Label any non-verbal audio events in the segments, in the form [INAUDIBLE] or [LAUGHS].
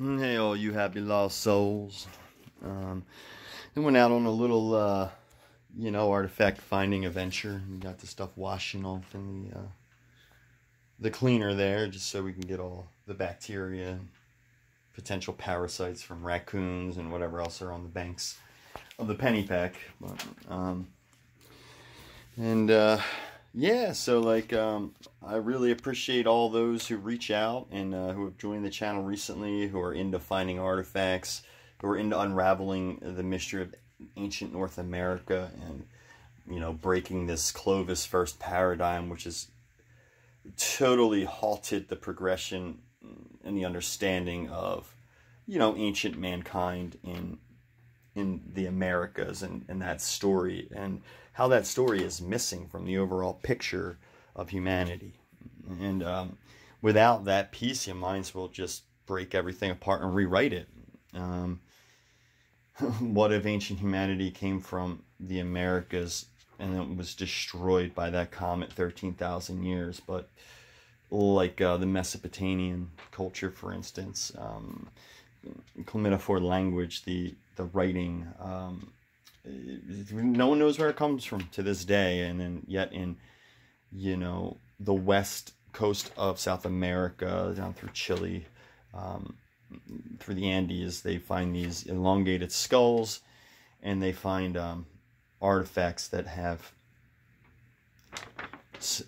Hey, all you happy lost souls. Um, I went out on a little, uh, you know, artifact finding adventure. We got the stuff washing off in the, uh, the cleaner there, just so we can get all the bacteria potential parasites from raccoons and whatever else are on the banks of the Pennypack. But, um, and, uh, yeah, so like um, I really appreciate all those who reach out and uh, who have joined the channel recently, who are into finding artifacts, who are into unraveling the mystery of ancient North America and you know breaking this Clovis first paradigm, which has totally halted the progression and the understanding of you know ancient mankind in in the Americas and, and that story. And how that story is missing from the overall picture of humanity. And um, without that piece, you minds will just break everything apart and rewrite it. Um, [LAUGHS] what if ancient humanity came from the Americas and it was destroyed by that comet 13,000 years? But like uh, the Mesopotamian culture, for instance, um, language, the the writing, um, no one knows where it comes from to this day and then yet in you know the west coast of south america down through chile um, through the andes they find these elongated skulls and they find um, artifacts that have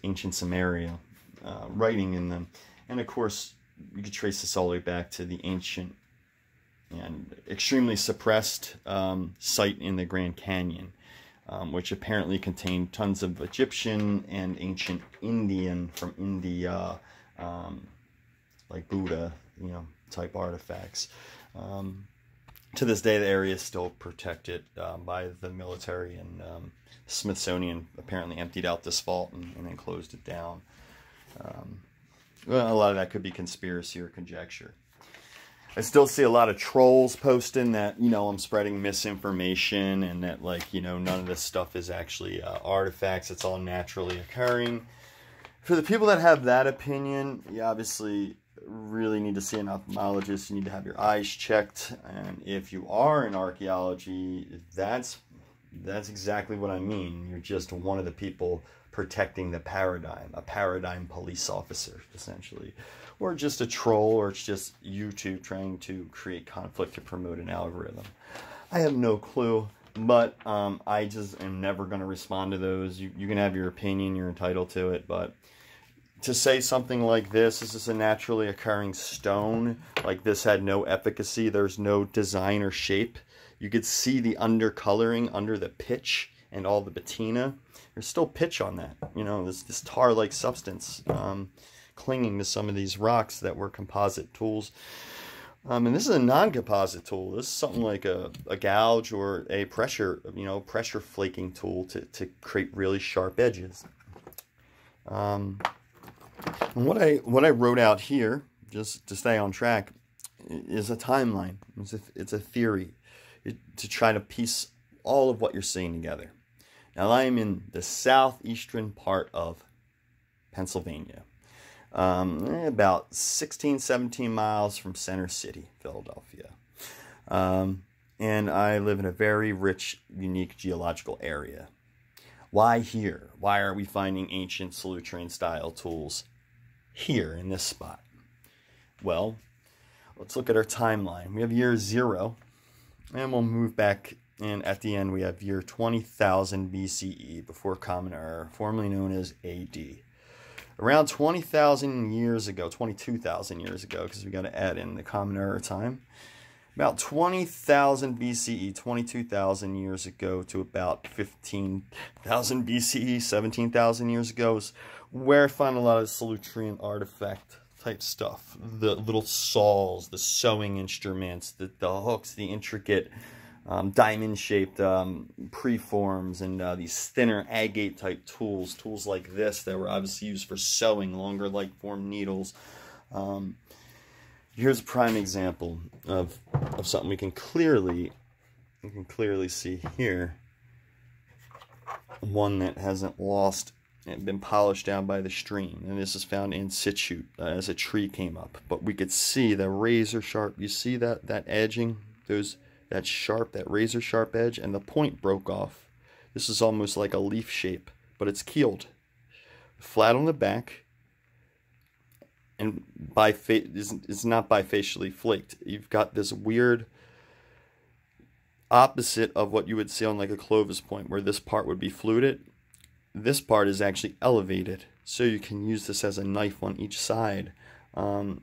ancient Sumeria uh, writing in them. And of course you could trace this all the way back to the ancient and extremely suppressed um, site in the Grand Canyon, um, which apparently contained tons of Egyptian and ancient Indian from India, um, like Buddha, you know, type artifacts. Um, to this day, the area is still protected uh, by the military, and um, Smithsonian apparently emptied out this vault and, and then closed it down. well, a lot of that could be conspiracy or conjecture. I still see a lot of trolls posting that, you know, I'm spreading misinformation and that, like, you know, none of this stuff is actually uh, artifacts. It's all naturally occurring. For the people that have that opinion, you obviously really need to see an ophthalmologist. You need to have your eyes checked. And if you are in archaeology, that's that's exactly what I mean. You're just one of the people protecting the paradigm, a paradigm police officer, essentially or just a troll, or it's just YouTube trying to create conflict to promote an algorithm. I have no clue, but um, I just am never going to respond to those. You, you can have your opinion, you're entitled to it, but to say something like this, this is a naturally occurring stone, like this had no efficacy, there's no design or shape. You could see the undercoloring under the pitch and all the patina. There's still pitch on that, you know, this, this tar-like substance. Um, clinging to some of these rocks that were composite tools. Um, and this is a non-composite tool. This is something like a, a gouge or a pressure, you know, pressure flaking tool to, to create really sharp edges. Um, and what I what I wrote out here, just to stay on track, is a timeline. It's a, it's a theory it, to try to piece all of what you're seeing together. Now I am in the southeastern part of Pennsylvania um, about 16, 17 miles from Center City, Philadelphia. Um, and I live in a very rich, unique geological area. Why here? Why are we finding ancient Solutrean style tools here in this spot? Well, let's look at our timeline. We have year zero, and we'll move back and at the end we have year 20,000 BCE before Common Era, formerly known as AD around 20,000 years ago, 22,000 years ago, because we got to add in the common era time. About 20,000 BCE, 22,000 years ago, to about 15,000 BCE, 17,000 years ago, is where I find a lot of Solutrean artifact type stuff. The little saws, the sewing instruments, the, the hooks, the intricate um, diamond-shaped um, preforms and uh, these thinner agate-type tools, tools like this that were obviously used for sewing, longer like form needles. Um, here's a prime example of, of something we can clearly, you can clearly see here. One that hasn't lost and been polished down by the stream. And this is found in situ uh, as a tree came up. But we could see the razor sharp. You see that that edging, those that sharp, that razor sharp edge, and the point broke off. This is almost like a leaf shape, but it's keeled, flat on the back, and by it's not bifacially flaked. You've got this weird opposite of what you would see on like a Clovis point, where this part would be fluted this part is actually elevated so you can use this as a knife on each side um,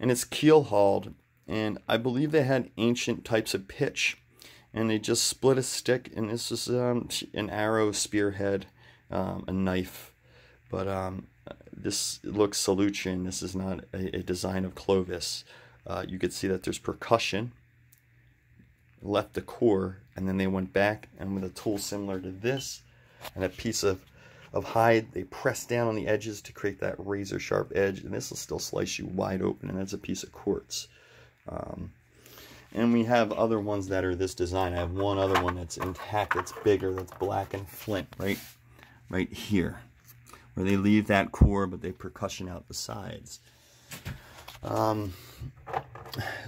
and it's keel hauled and I believe they had ancient types of pitch and they just split a stick and this is um, an arrow spearhead um, a knife but um, this looks Solutrean this is not a, a design of Clovis uh, you could see that there's percussion left the core and then they went back and with a tool similar to this and a piece of, of hide. They press down on the edges to create that razor sharp edge, and this will still slice you wide open, and that's a piece of quartz. Um, and we have other ones that are this design. I have one other one that's intact, that's bigger, that's black and flint, right, right here, where they leave that core, but they percussion out the sides. Um,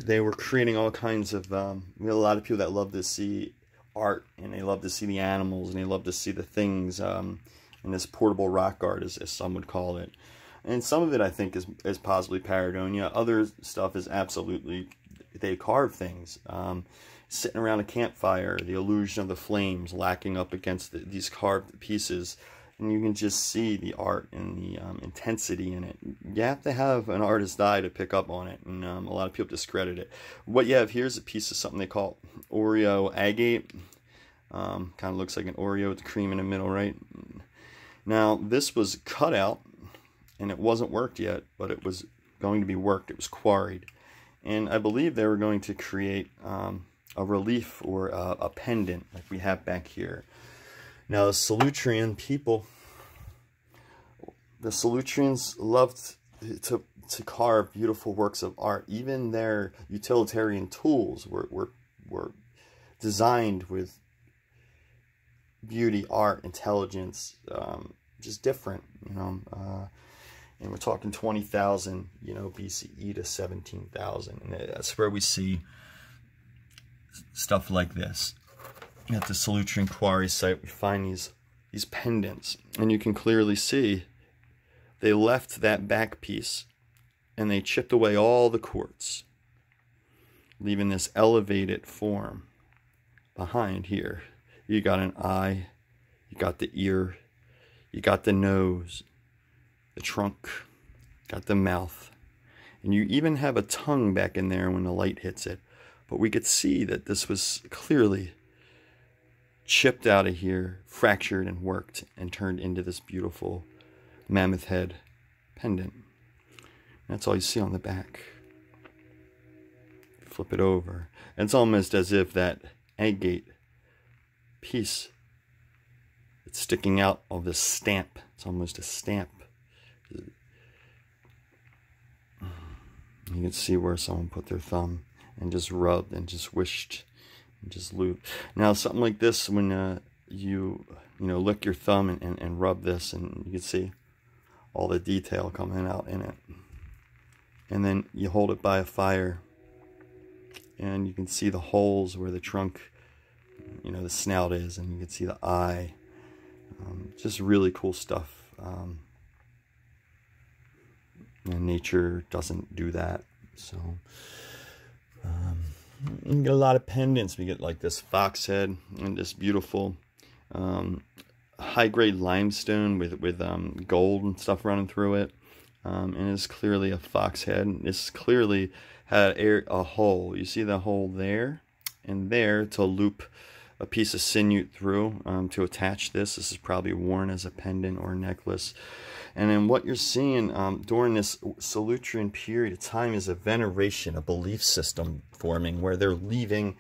they were creating all kinds of, um, we have a lot of people that love to see art and they love to see the animals and they love to see the things um, in this portable rock art as, as some would call it and some of it I think is, is possibly pareidolia other stuff is absolutely they carve things um, sitting around a campfire the illusion of the flames lacking up against the, these carved pieces and you can just see the art and the um, intensity in it. You have to have an artist's eye to pick up on it, and um, a lot of people discredit it. What you have here is a piece of something they call Oreo agate. Um, kind of looks like an Oreo with the cream in the middle, right? Now, this was cut out, and it wasn't worked yet, but it was going to be worked. It was quarried. And I believe they were going to create um, a relief or a, a pendant like we have back here. Now, the Solutrean people, the Solutreans loved to, to carve beautiful works of art. Even their utilitarian tools were, were, were designed with beauty, art, intelligence, um, just different, you know. Uh, and we're talking 20,000, you know, BCE to 17,000. And that's where we see stuff like this at the Solutrean Quarry site, we find these, these pendants. And you can clearly see they left that back piece and they chipped away all the quartz, leaving this elevated form behind here. You got an eye, you got the ear, you got the nose, the trunk, got the mouth, and you even have a tongue back in there when the light hits it. But we could see that this was clearly chipped out of here, fractured and worked, and turned into this beautiful mammoth head pendant. That's all you see on the back. Flip it over. And it's almost as if that agate piece it's sticking out of this stamp. It's almost a stamp. You can see where someone put their thumb and just rubbed and just wished and just looped. Now something like this, when uh, you you know lick your thumb and, and, and rub this, and you can see all the detail coming out in it. And then you hold it by a fire, and you can see the holes where the trunk, you know, the snout is, and you can see the eye. Um, just really cool stuff. Um, and nature doesn't do that, so. Um, we get a lot of pendants. We get like this fox head and this beautiful um, high grade limestone with with um, gold and stuff running through it. Um, and it's clearly a fox head. This clearly had a, a hole. You see the hole there and there to loop a piece of sinew through um, to attach this. This is probably worn as a pendant or necklace. And then what you're seeing um, during this Solutrean period of time is a veneration, a belief system forming where they're leaving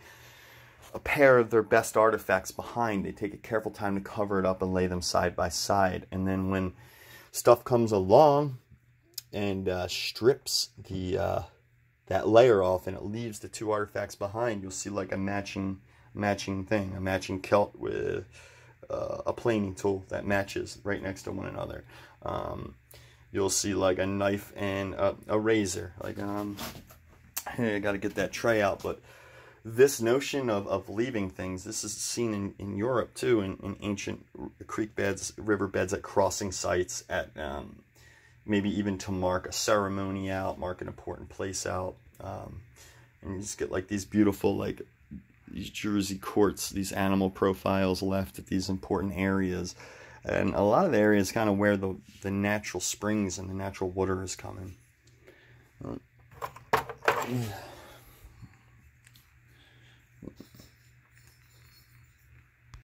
a pair of their best artifacts behind. They take a careful time to cover it up and lay them side by side. And then when stuff comes along and uh, strips the uh, that layer off and it leaves the two artifacts behind, you'll see like a matching matching thing, a matching kilt with uh, a planing tool that matches right next to one another. Um, you'll see like a knife and a, a razor. Like, um, hey, I got to get that tray out, but this notion of, of leaving things, this is seen in, in Europe too, in, in ancient creek beds, river beds at crossing sites, at um, maybe even to mark a ceremony out, mark an important place out. Um, and you just get like these beautiful, like Jersey quartz, these animal profiles left at these important areas. And a lot of the areas kind of where the, the natural springs and the natural water is coming.